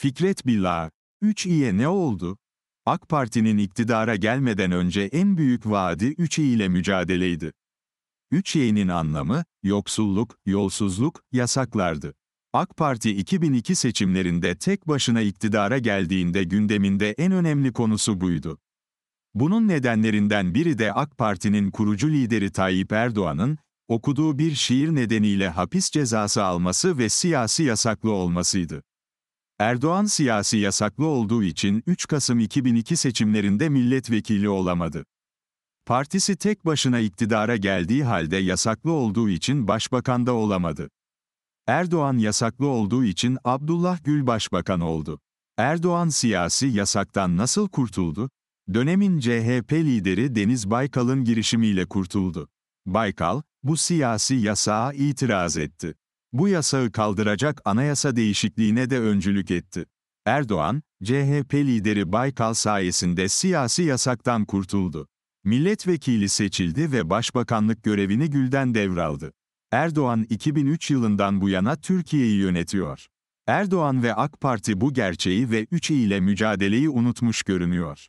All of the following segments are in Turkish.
Fikret Billah, 3 iye ne oldu? AK Parti'nin iktidara gelmeden önce en büyük vaadi 3 ile mücadeleydi. 3 Y'nin anlamı, yoksulluk, yolsuzluk, yasaklardı. AK Parti 2002 seçimlerinde tek başına iktidara geldiğinde gündeminde en önemli konusu buydu. Bunun nedenlerinden biri de AK Parti'nin kurucu lideri Tayyip Erdoğan'ın, okuduğu bir şiir nedeniyle hapis cezası alması ve siyasi yasaklı olmasıydı. Erdoğan siyasi yasaklı olduğu için 3 Kasım 2002 seçimlerinde milletvekili olamadı. Partisi tek başına iktidara geldiği halde yasaklı olduğu için başbakan da olamadı. Erdoğan yasaklı olduğu için Abdullah Gül başbakan oldu. Erdoğan siyasi yasaktan nasıl kurtuldu? Dönemin CHP lideri Deniz Baykal'ın girişimiyle kurtuldu. Baykal, bu siyasi yasağa itiraz etti. Bu yasağı kaldıracak anayasa değişikliğine de öncülük etti. Erdoğan, CHP lideri Baykal sayesinde siyasi yasaktan kurtuldu. Milletvekili seçildi ve başbakanlık görevini Gül'den devraldı. Erdoğan 2003 yılından bu yana Türkiye'yi yönetiyor. Erdoğan ve AK Parti bu gerçeği ve 3 ile mücadeleyi unutmuş görünüyor.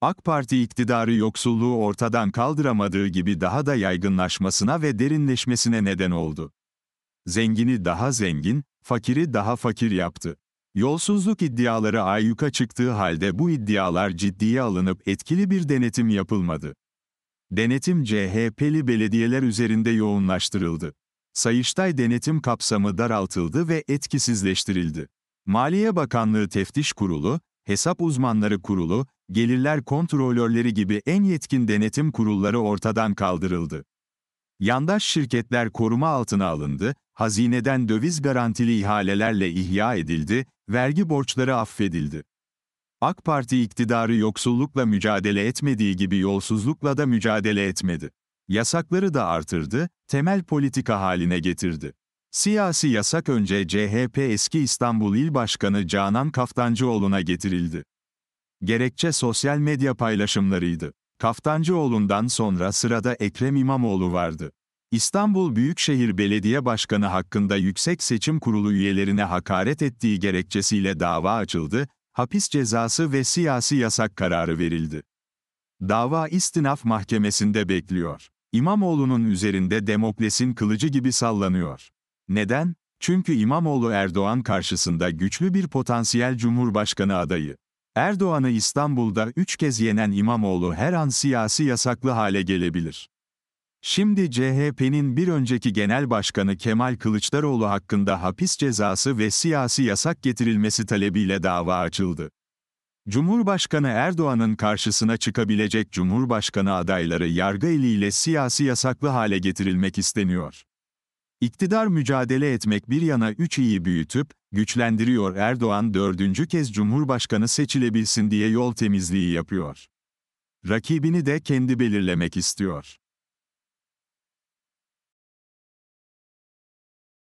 AK Parti iktidarı yoksulluğu ortadan kaldıramadığı gibi daha da yaygınlaşmasına ve derinleşmesine neden oldu. Zengini daha zengin, fakiri daha fakir yaptı. Yolsuzluk iddiaları ayyuka çıktığı halde bu iddialar ciddiye alınıp etkili bir denetim yapılmadı. Denetim CHP'li belediyeler üzerinde yoğunlaştırıldı. Sayıştay denetim kapsamı daraltıldı ve etkisizleştirildi. Maliye Bakanlığı Teftiş Kurulu, Hesap Uzmanları Kurulu, Gelirler Kontrolörleri gibi en yetkin denetim kurulları ortadan kaldırıldı. Yandaş şirketler koruma altına alındı, hazineden döviz garantili ihalelerle ihya edildi, vergi borçları affedildi. AK Parti iktidarı yoksullukla mücadele etmediği gibi yolsuzlukla da mücadele etmedi. Yasakları da artırdı, temel politika haline getirdi. Siyasi yasak önce CHP eski İstanbul İl Başkanı Canan Kaftancıoğlu'na getirildi. Gerekçe sosyal medya paylaşımlarıydı. Kaftancıoğlu'ndan sonra sırada Ekrem İmamoğlu vardı. İstanbul Büyükşehir Belediye Başkanı hakkında Yüksek Seçim Kurulu üyelerine hakaret ettiği gerekçesiyle dava açıldı, hapis cezası ve siyasi yasak kararı verildi. Dava istinaf mahkemesinde bekliyor. İmamoğlu'nun üzerinde Demokles'in kılıcı gibi sallanıyor. Neden? Çünkü İmamoğlu Erdoğan karşısında güçlü bir potansiyel cumhurbaşkanı adayı. Erdoğan'ı İstanbul'da üç kez yenen İmamoğlu her an siyasi yasaklı hale gelebilir. Şimdi CHP'nin bir önceki genel başkanı Kemal Kılıçdaroğlu hakkında hapis cezası ve siyasi yasak getirilmesi talebiyle dava açıldı. Cumhurbaşkanı Erdoğan'ın karşısına çıkabilecek Cumhurbaşkanı adayları yargı eliyle siyasi yasaklı hale getirilmek isteniyor. İktidar mücadele etmek bir yana üç iyi büyütüp, güçlendiriyor Erdoğan dördüncü kez Cumhurbaşkanı seçilebilsin diye yol temizliği yapıyor. Rakibini de kendi belirlemek istiyor.